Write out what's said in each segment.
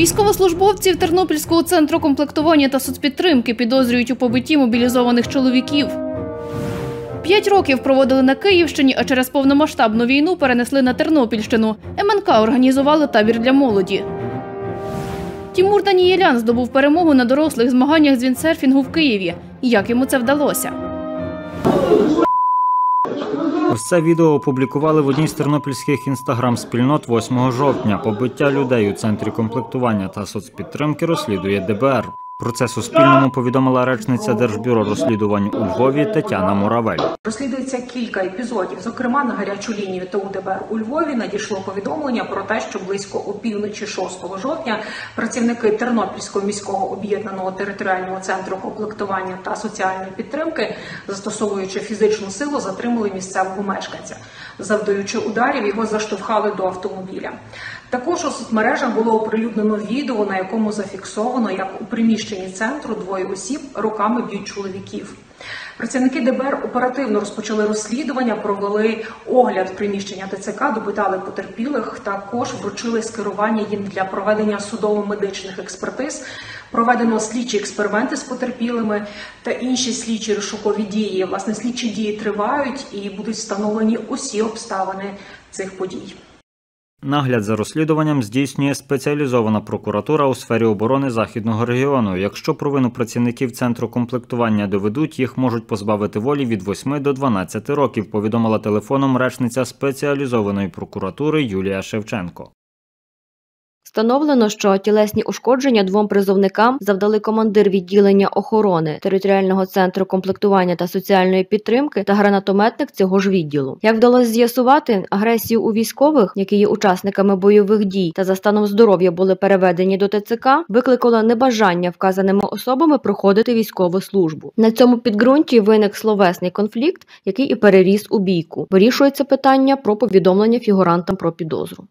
Військовослужбовців Тернопільського центру комплектування та соцпідтримки підозрюють у побитті мобілізованих чоловіків. П'ять років проводили на Київщині, а через повномасштабну війну перенесли на Тернопільщину. МНК організували табір для молоді. Тімур Данієлян здобув перемогу на дорослих змаганнях з віндсерфінгу в Києві. Як йому це вдалося? Ось це відео опублікували в одній з тернопільських інстаграм-спільнот 8 жовтня. Побиття людей у центрі комплектування та соцпідтримки розслідує ДБР. Про це Суспільному повідомила речниця Держбюро розслідувань у Львові Тетяна Муравель. Розслідується кілька епізодів. Зокрема, на гарячу лінію ТУ ДБР у Львові надійшло повідомлення про те, що близько опівночі 6 жовтня працівники Тернопільського міського об'єднаного територіального центру комплектування та соціальної підтримки, застосовуючи фізичну силу, затримали місцевого мешканця. Завдаючи ударів, його заштовхали до автомобіля. Також у соцмережах було оприлюднено відео, на якому зафіксовано, як у приміщенні центру двоє осіб руками б'ють чоловіків. Працівники ДБР оперативно розпочали розслідування, провели огляд приміщення ТЦК, допитали потерпілих. Також вручили скерування їм для проведення судово-медичних експертиз. Проведено слідчі експерименти з потерпілими та інші слідчі розшукові дії. Власне, слідчі дії тривають і будуть встановлені усі обставини цих подій. Нагляд за розслідуванням здійснює спеціалізована прокуратура у сфері оборони західного регіону. Якщо провину працівників центру комплектування доведуть, їх можуть позбавити волі від 8 до 12 років. Повідомила телефоном речниця спеціалізованої прокуратури Юлія Шевченко. Встановлено, що тілесні ушкодження двом призовникам завдали командир відділення охорони територіального центру комплектування та соціальної підтримки та гранатометник цього ж відділу. Як вдалося з'ясувати, агресію у військових, які є учасниками бойових дій та за станом здоров'я були переведені до ТЦК, викликало небажання вказаними особами проходити військову службу. На цьому підґрунті виник словесний конфлікт, який і переріс у бійку. Вирішується питання про повідомлення фігурантам про підозру.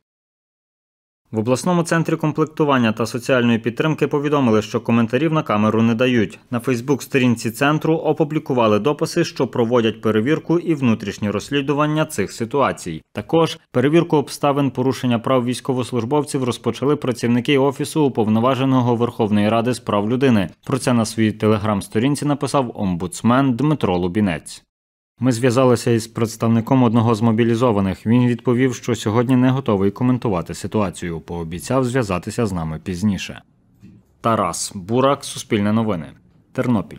В обласному центрі комплектування та соціальної підтримки повідомили, що коментарів на камеру не дають. На Фейсбук-сторінці центру опублікували дописи, що проводять перевірку і внутрішнє розслідування цих ситуацій. Також перевірку обставин порушення прав військовослужбовців розпочали працівники офісу уповноваженого Верховної Ради з прав людини. Про це на своїй телеграм-сторінці написав омбудсмен Дмитро Лубінець. Ми зв'язалися із представником одного з мобілізованих. Він відповів, що сьогодні не готовий коментувати ситуацію. Пообіцяв зв'язатися з нами пізніше. Тарас Бурак, Суспільне новини, Тернопіль.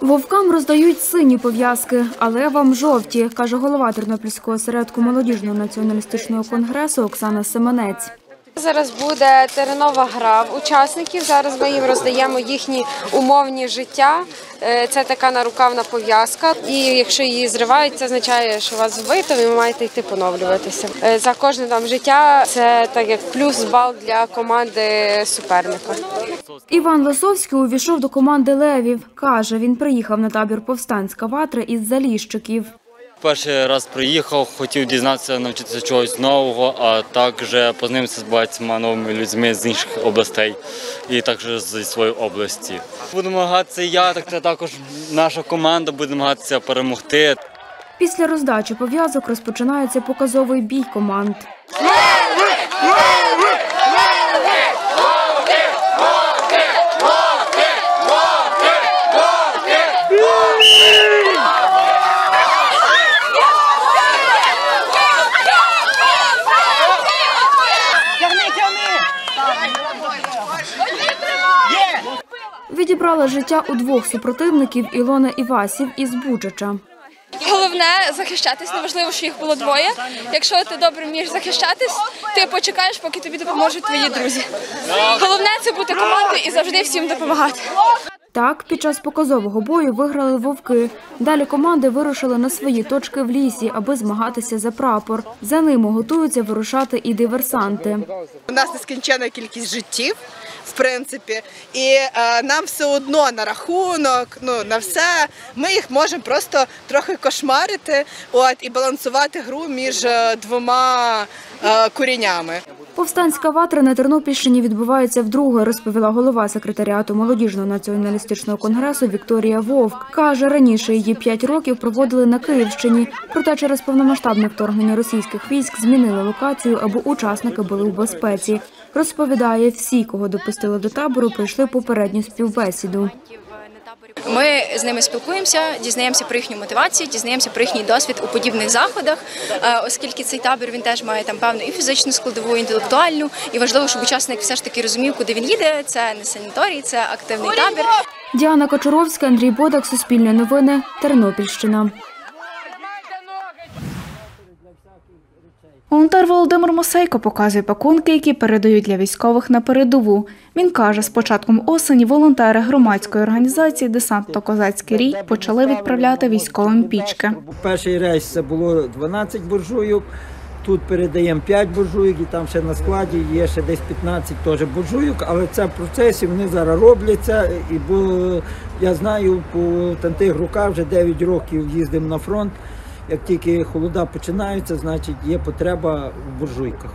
Вовкам роздають сині пов'язки, а левам жовті, каже голова Тернопільського осередку молодіжного націоналістичного конгресу Оксана Семенець. Зараз буде теренова гра учасників. Зараз ми їм роздаємо їхні умовні життя. Е, Це така нарукавна пов'язка. І якщо її зривають, це означає, що вас вбито, ви маєте йти поновлюватися. Е, За кожне там життя це так як плюс бал для команди суперника. Іван Лосовський увійшов до команди левів. Каже, він приїхав на табір повстанська ватра із Заліщиків. Перший раз приїхав, хотів дізнатися, навчитися чогось нового, а також познайомитися з багатьма новими людьми з інших областей і також зі своєї області. Буду намагатися я, так це також наша команда буде намагатися перемогти. Після роздачі пов'язок розпочинається показовий бій команд. Відібрала життя у двох супротивників Ілона Івасів із Бучача. Головне захищатись, неважливо, що їх було двоє. Якщо ти добре вмієш захищатись, ти почекаєш, поки тобі допоможуть твої друзі. Головне це бути командою і завжди всім допомагати. Так, під час показового бою виграли вовки. Далі команди вирушили на свої точки в лісі, аби змагатися за прапор. За ними готуються вирушати і диверсанти. У нас нескінченна кількість життів, в принципі, і е, нам все одно на рахунок, ну на все. Ми їх можемо просто трохи кошмарити, от і балансувати гру між е, двома е, куріннями. Повстанська ватра на Тернопільщині відбувається вдруге, розповіла голова секретаріату молодіжного націоналістичного конгресу Вікторія Вовк. Каже, раніше її п'ять років проводили на Київщині. Проте через повномасштабне вторгнення російських військ змінили локацію, аби учасники були у безпеці. Розповідає, всі, кого допустили до табору, пройшли попередню співбесіду. Ми з ними спілкуємося, дізнаємося про їхню мотивацію, дізнаємося про їхній досвід у подібних заходах, е, оскільки цей табір він теж має там певну і фізичну складову, і інтелектуальну. І важливо, щоб учасник все ж таки розумів, куди він їде. Це не санаторій, це активний табір. Діана Кочуровська, Андрій Бодак, Суспільне новини, Тернопільщина. Волонтер Володимир Мосейко показує пакунки, які передають для військових на передову. Він каже, з початком осені волонтери громадської організації Десантно-Козацький рій почали відправляти військовим пічки. Перший рейс це було 12 буржуйок. Тут передаємо 5 буржуйок і там ще на складі є ще десь 15 теж буржуйок, але це в процесі вони зараз робляться. І бо я знаю, по тих руках вже 9 років їздимо на фронт. Як тільки холода починаються, значить є потреба в буржуйках.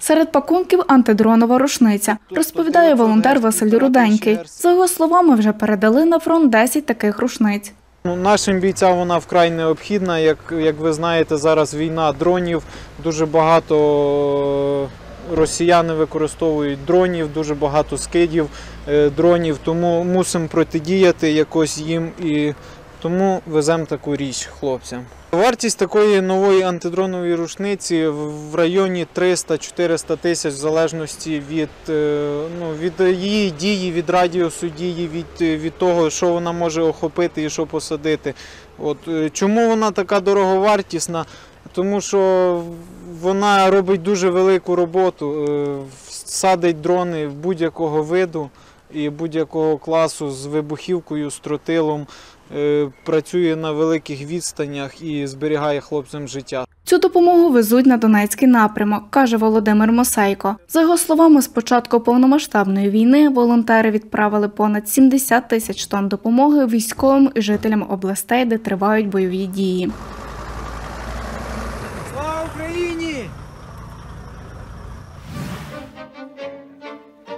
Серед пакунків антидронова рушниця, розповідає волонтер Василь Руденький. За його словами, вже передали на фронт 10 таких рушниць. Ну, Нашим бійцям вона вкрай необхідна. Як, як ви знаєте, зараз війна дронів. Дуже багато росіяни використовують дронів, дуже багато скидів е, дронів, тому мусимо протидіяти якось їм і тому веземо таку річ хлопцям. Вартість такої нової антидронової рушниці в районі 300-400 тисяч в залежності від, е, ну, від її дії, від радіусу дії, від, від того, що вона може охопити і що посадити. От, е, чому вона така дороговартісна? Тому що вона робить дуже велику роботу, е, садить дрони будь-якого виду і будь-якого класу з вибухівкою, з тротилом, е, працює на великих відстанях і зберігає хлопцям життя. Цю допомогу везуть на Донецький напрямок, каже Володимир Мосейко. За його словами, з початку повномасштабної війни волонтери відправили понад 70 тисяч тонн допомоги військовим і жителям областей, де тривають бойові дії.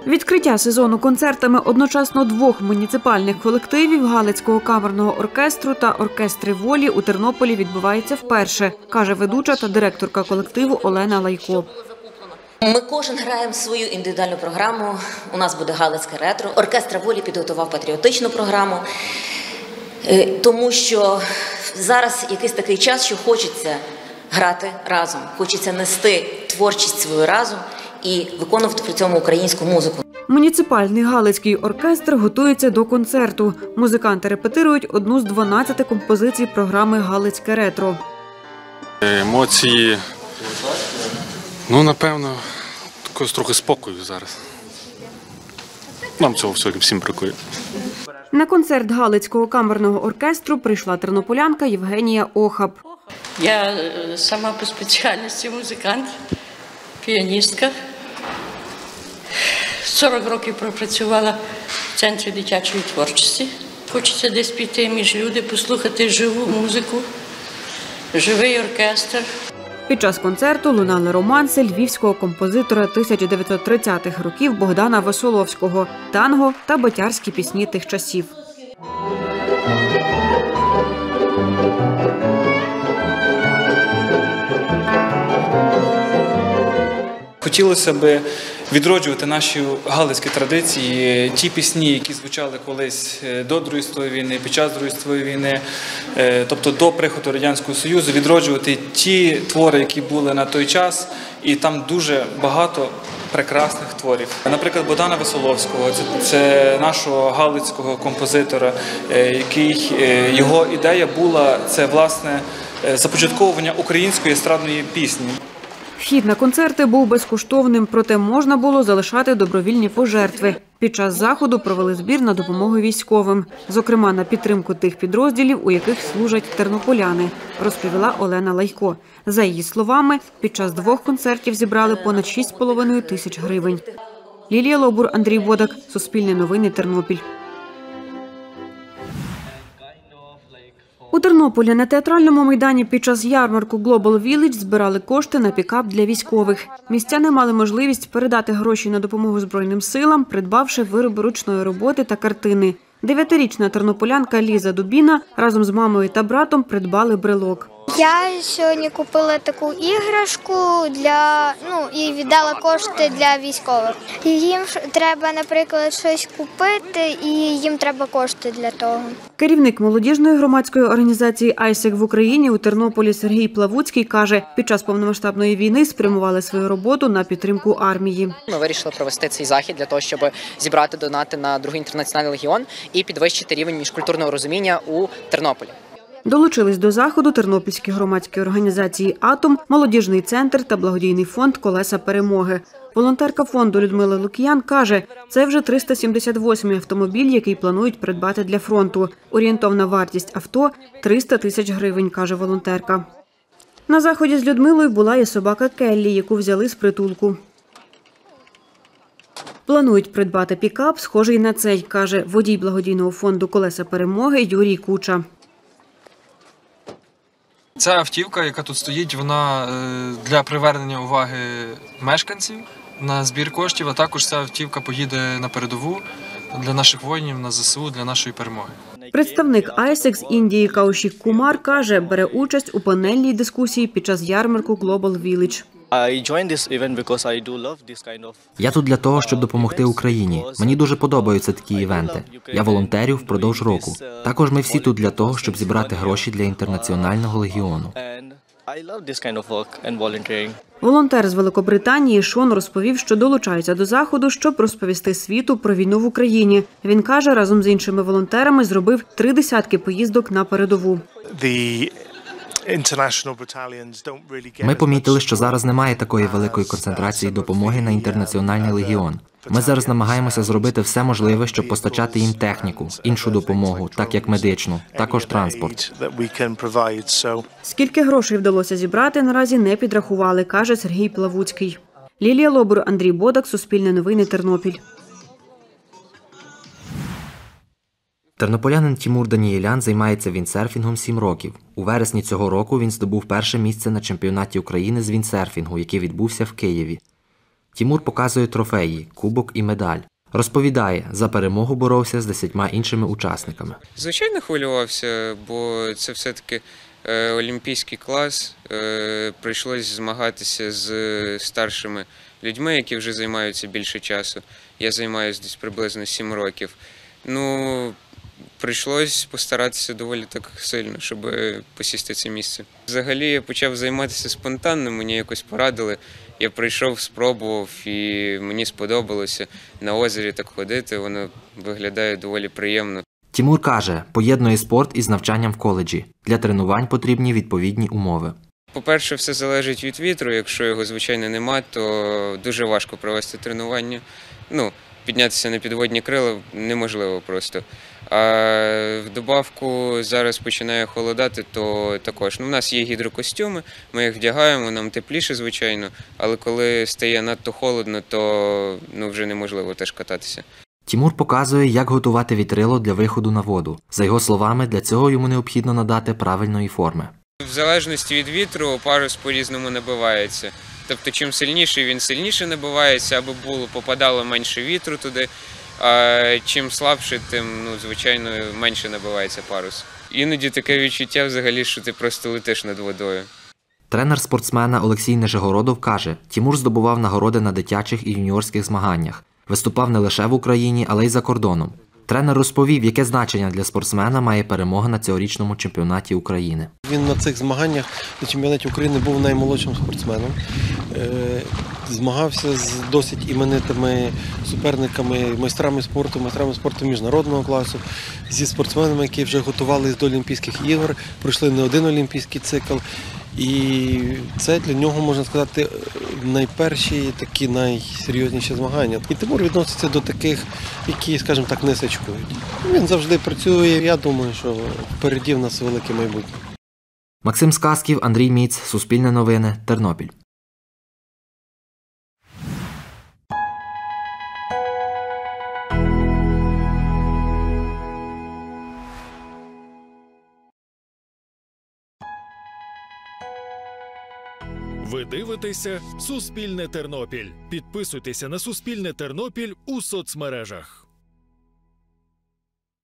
Відкриття сезону концертами одночасно двох муніципальних колективів Галицького камерного оркестру та оркестри волі у Тернополі відбувається вперше, каже ведуча та директорка колективу Олена Лайко. Ми кожен граємо свою індивідуальну програму. У нас буде Галицьке ретро. Оркестр волі підготував патріотичну програму, Е, тому що зараз якийсь такий час, що хочеться грати разом, хочеться нести творчість свою разом і виконувати при цьому українську музику. Муніципальний Галицький оркестр готується до концерту. Музиканти репетирують одну з 12 композицій програми Галицьке ретро. Емоції, ну напевно, трохи спокою зараз. Нам цього всім бракує. На концерт Галицького камерного оркестру прийшла тернополянка Євгенія Охаб. Я е, сама по спеціальності музикант, піаністка. 40 років пропрацювала в центрі дитячої творчості. Хочеться десь піти між люди, послухати живу музику, живий оркестр. Під час концерту лунали романси львівського композитора 1930-х років Богдана Весоловського, танго та батярські пісні тих часів. Хотілося б відроджувати наші галицькі традиції, ті пісні, які звучали колись е, до Другої світової війни, під час Другої світової війни, е, тобто до приходу Радянського Союзу, відроджувати ті твори, які були на той час, і там дуже багато прекрасних творів. Наприклад, Богдана Весоловського, це, це нашого галицького композитора, е, який його ідея була це власне започатковування української естрадної пісні. Вхід на концерти був безкоштовним, проте можна було залишати добровільні пожертви. Під час заходу провели збір на допомогу військовим, зокрема на підтримку тих підрозділів, у яких служать тернополяни, розповіла Олена Лайко. За її словами, під час двох концертів зібрали понад 6,5 тисяч гривень. Лілія Лобур, Андрій Бодак, Суспільне новини, Тернопіль. У Тернополі на театральному майдані під час ярмарку Global Village збирали кошти на пікап для військових. Містяни мали можливість передати гроші на допомогу Збройним силам, придбавши вироби ручної роботи та картини. Дев'ятирічна тернополянка Ліза Дубіна разом з мамою та братом придбали брелок. Я сьогодні купила таку іграшку для ну і віддала кошти для військових. Їм треба, наприклад, щось купити, і їм треба кошти для того. Керівник молодіжної громадської організації «Айсек» в Україні у Тернополі Сергій Плавуцький каже, під час повномасштабної війни спрямували свою роботу на підтримку армії. Ми вирішили провести цей захід для того, щоб зібрати донати на другий інтернаціональний легіон і підвищити рівень міжкультурного розуміння у Тернополі. Долучились до заходу тернопільські громадські організації Атом, молодіжний центр та благодійний фонд Колеса перемоги. Волонтерка фонду Людмила Лук'ян каже, це вже 378-й автомобіль, який планують придбати для фронту. Орієнтовна вартість авто 300 тисяч гривень, каже волонтерка. На заході з Людмилою була і собака Келлі, яку взяли з притулку. Планують придбати пікап, схожий на цей, каже водій благодійного фонду Колеса перемоги Юрій Куча. Ця автівка, яка тут стоїть, вона е, для привернення уваги мешканців на збір коштів, а також ця автівка поїде на передову для наших воїнів на ЗСУ для нашої перемоги. Представник ISEC Індії Каушік Кумар каже, бере участь у панельній дискусії під час ярмарку Global Village. Я тут для того, щоб допомогти Україні. Мені дуже подобаються такі івенти. Я волонтерю впродовж року. Також ми всі тут для того, щоб зібрати гроші для інтернаціонального легіону. Волонтер з Великобританії Шон розповів, що долучається до заходу, щоб розповісти світу про війну в Україні. Він каже, разом з іншими волонтерами зробив три десятки поїздок на передову. Ми помітили, що зараз немає такої великої концентрації допомоги на інтернаціональний легіон. Ми зараз намагаємося зробити все можливе, щоб постачати їм техніку, іншу допомогу, так як медичну, також транспорт. Скільки грошей вдалося зібрати, наразі не підрахували, каже Сергій Плавуцький. Лілія Лобур, Андрій Бодак, Суспільне новини, Тернопіль. Тернополянин Тімур Даніелян займається віндсерфінгом 7 років. У вересні цього року він здобув перше місце на чемпіонаті України з віндсерфінгу, який відбувся в Києві. Тімур показує трофеї, кубок і медаль. Розповідає, за перемогу боровся з десятьма іншими учасниками. Звичайно, хвилювався, бо це все-таки е, олімпійський клас. Е, прийшлось змагатися з старшими людьми, які вже займаються більше часу. Я займаюся десь приблизно 7 років. Ну, прийшлось постаратися доволі так сильно, щоб посісти це місце. Взагалі я почав займатися спонтанно, мені якось порадили. Я прийшов, спробував і мені сподобалося на озері так ходити. Воно виглядає доволі приємно. Тімур каже, поєднує спорт із навчанням в коледжі. Для тренувань потрібні відповідні умови. По-перше, все залежить від вітру. Якщо його, звичайно, нема, то дуже важко провести тренування. Ну, піднятися на підводні крила неможливо просто. А в добавку зараз починає холодати, то також ну, у нас є гідрокостюми, ми їх вдягаємо, нам тепліше, звичайно, але коли стає надто холодно, то ну, вже неможливо теж кататися. Тімур показує, як готувати вітрило для виходу на воду. За його словами, для цього йому необхідно надати правильної форми. В залежності від вітру парус по-різному набивається. Тобто, чим сильніший він сильніше набивається, аби було попадало менше вітру туди. А чим слабше, тим ну звичайно менше набивається парус. Іноді таке відчуття взагалі, що ти просто летиш над водою. Тренер спортсмена Олексій Нежегородов каже, Тімур здобував нагороди на дитячих і юніорських змаганнях. Виступав не лише в Україні, але й за кордоном. Тренер розповів, яке значення для спортсмена має перемога на цьогорічному чемпіонаті України. Він на цих змаганнях на чемпіонаті України був наймолодшим спортсменом. Змагався з досить іменитими суперниками, майстрами спорту, майстрами спорту міжнародного класу, зі спортсменами, які вже готувалися до Олімпійських ігор, пройшли не один олімпійський цикл. І це для нього, можна сказати, найперші такі найсерйозніші змагання. І Тимур відноситься до таких, які, скажімо так, не сачкують. Він завжди працює. Я думаю, що впереді в нас велике майбутнє. Максим Сказків, Андрій Міц, Суспільне новини, Тернопіль. Дивитеся Суспільне Тернопіль. Підписуйтеся на Суспільне Тернопіль у соцмережах.